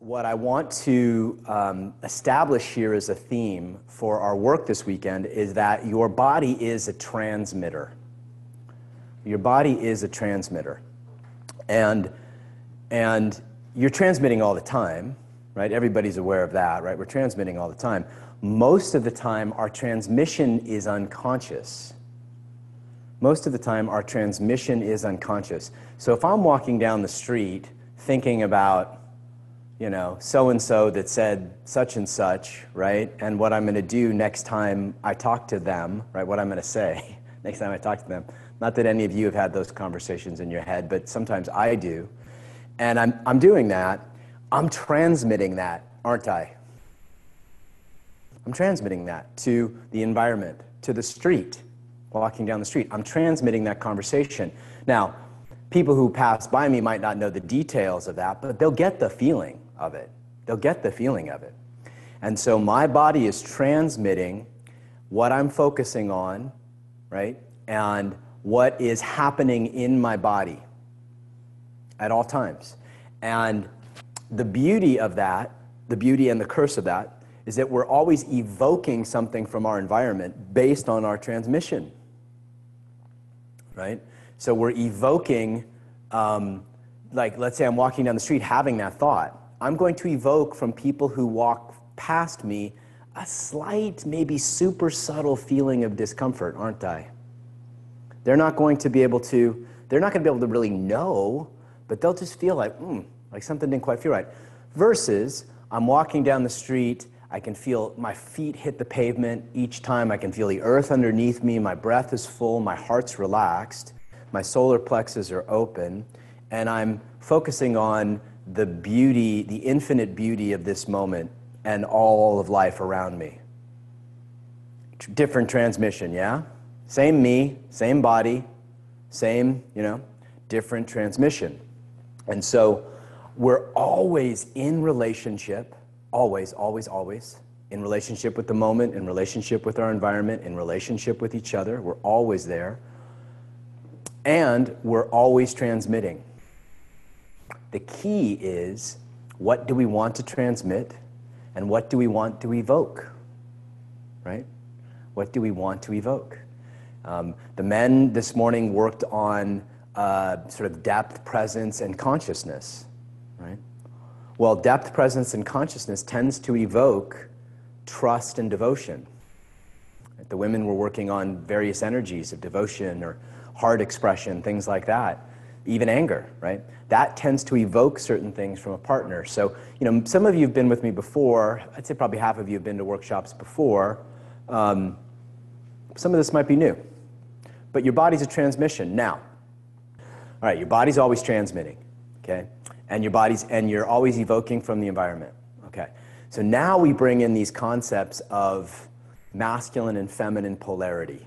what I want to um, establish here as a theme for our work this weekend is that your body is a transmitter. Your body is a transmitter. And, and you're transmitting all the time, right? Everybody's aware of that, right? We're transmitting all the time. Most of the time, our transmission is unconscious. Most of the time, our transmission is unconscious. So if I'm walking down the street thinking about, you know, so and so that said such and such, right? And what I'm going to do next time I talk to them, right? What I'm going to say next time I talk to them. Not that any of you have had those conversations in your head, but sometimes I do. And I'm, I'm doing that. I'm transmitting that, aren't I? I'm transmitting that to the environment, to the street, walking down the street. I'm transmitting that conversation. Now, people who pass by me might not know the details of that, but they'll get the feeling of it. They'll get the feeling of it. And so my body is transmitting what I'm focusing on, right? And what is happening in my body at all times. And the beauty of that, the beauty and the curse of that, is that we're always evoking something from our environment based on our transmission. Right? So we're evoking, um, like, let's say I'm walking down the street having that thought. I'm going to evoke from people who walk past me a slight, maybe super subtle feeling of discomfort, aren't I? They're not going to be able to, they're not going to be able to really know, but they'll just feel like, hmm, like something didn't quite feel right. Versus, I'm walking down the street I can feel my feet hit the pavement each time. I can feel the earth underneath me. My breath is full. My heart's relaxed. My solar plexus are open. And I'm focusing on the beauty, the infinite beauty of this moment and all of life around me. Different transmission, yeah? Same me, same body, same, you know, different transmission. And so we're always in relationship always, always, always in relationship with the moment, in relationship with our environment, in relationship with each other. We're always there. And we're always transmitting. The key is what do we want to transmit and what do we want to evoke? Right? What do we want to evoke? Um, the men this morning worked on uh, sort of depth, presence, and consciousness. Right? Well, depth, presence, and consciousness tends to evoke trust and devotion. The women were working on various energies of devotion or heart expression, things like that, even anger, right? That tends to evoke certain things from a partner. So, you know, some of you have been with me before. I'd say probably half of you have been to workshops before. Um, some of this might be new, but your body's a transmission. Now, all right, your body's always transmitting, okay? and your body's and you're always evoking from the environment okay so now we bring in these concepts of masculine and feminine polarity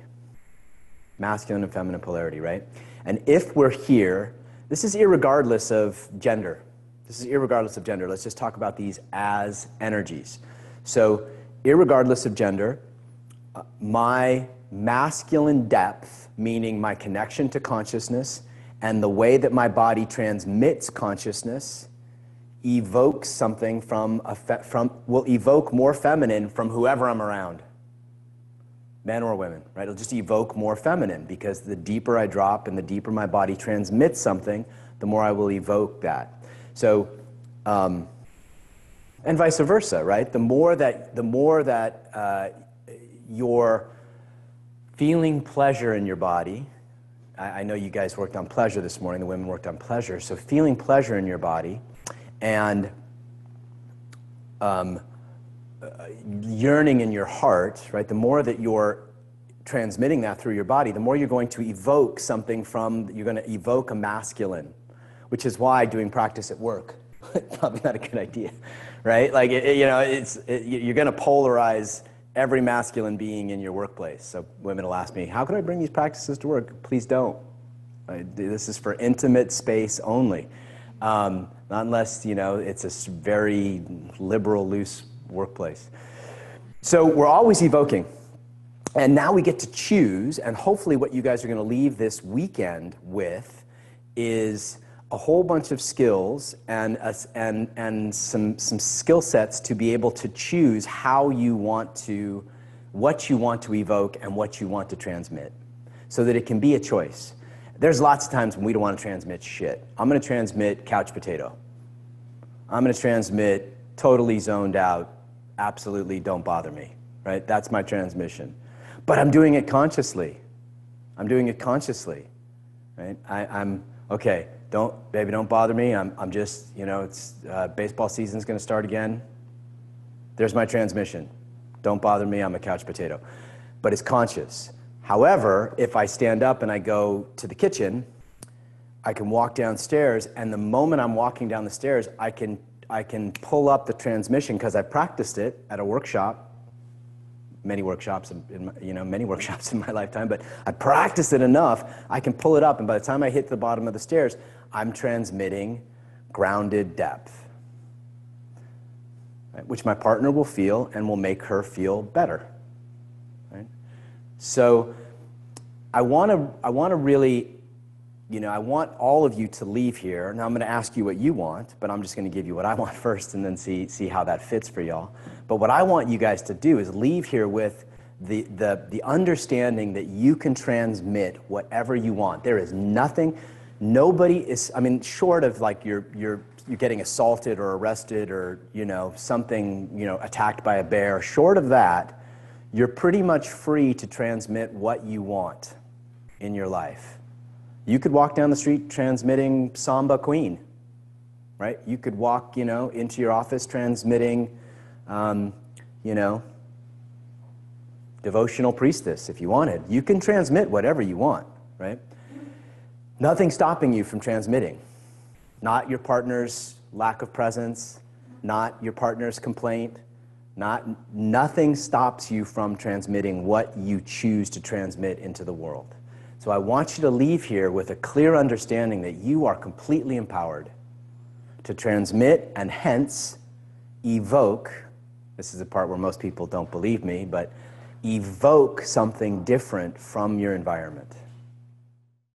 masculine and feminine polarity right and if we're here this is irregardless of gender. This is irregardless of gender. Let's just talk about these as energies. So irregardless of gender uh, my masculine depth meaning my connection to consciousness and the way that my body transmits consciousness evokes something from, a fe- from will evoke more feminine from whoever I'm around men or women, right? It'll just evoke more feminine because the deeper I drop and the deeper my body transmits something, the more I will evoke that. So, um, and vice versa, right? The more that the more that uh, you're feeling pleasure in your body, I, I know you guys worked on pleasure this morning, the women worked on pleasure. So, feeling pleasure in your body and um, yearning in your heart, right? The more that you're transmitting that through your body, the more you're going to evoke something from, you're going to evoke a masculine, which is why doing practice at work probably not a good idea, right? Like, it, you know, it's, it, you're going to polarize every masculine being in your workplace. So women will ask me, how can I bring these practices to work? Please don't. This is for intimate space only. Um, not unless, you know, it's a very liberal, loose workplace. So we're always evoking. And now we get to choose, and hopefully what you guys are going to leave this weekend with is a whole bunch of skills and, a, and, and some, some skill sets to be able to choose how you want to, what you want to evoke and what you want to transmit so that it can be a choice. There's lots of times when we don't want to transmit shit. I'm going to transmit couch potato. I'm going to transmit totally zoned out, absolutely don't bother me, right? That's my transmission. But I'm doing it consciously. I'm doing it consciously, right? I, am okay, don't, baby, don't bother me. I'm, I'm just, you know, it's uh, baseball season's going to start again. There's my transmission. Don't bother me. I'm a couch potato. But it's conscious. However, if I stand up and I go to the kitchen, I can walk downstairs, and the moment I'm walking down the stairs, I can, I can pull up the transmission because I practiced it at a workshop many workshops, in my, you know, many workshops in my lifetime, but I practice it enough, I can pull it up, and by the time I hit the bottom of the stairs, I'm transmitting grounded depth, right? which my partner will feel and will make her feel better. Right? So I want to I want to really you know, I want all of you to leave here. Now I'm going to ask you what you want, but I'm just going to give you what I want first and then see see how that fits for y'all. But what I want you guys to do is leave here with the, the, the understanding that you can transmit whatever you want. There is nothing, nobody is, I mean, short of like you're, you're, you're getting assaulted or arrested or, you know, something, you know, attacked by a bear, short of that, you're pretty much free to transmit what you want in your life. You could walk down the street transmitting Samba Queen, right? You could walk, you know, into your office transmitting um, you know, devotional priestess if you wanted. You can transmit whatever you want, right? Nothing stopping you from transmitting. Not your partner's lack of presence, not your partner's complaint, not nothing stops you from transmitting what you choose to transmit into the world. So I want you to leave here with a clear understanding that you are completely empowered to transmit and hence evoke this is the part where most people don't believe me, but evoke something different from your environment.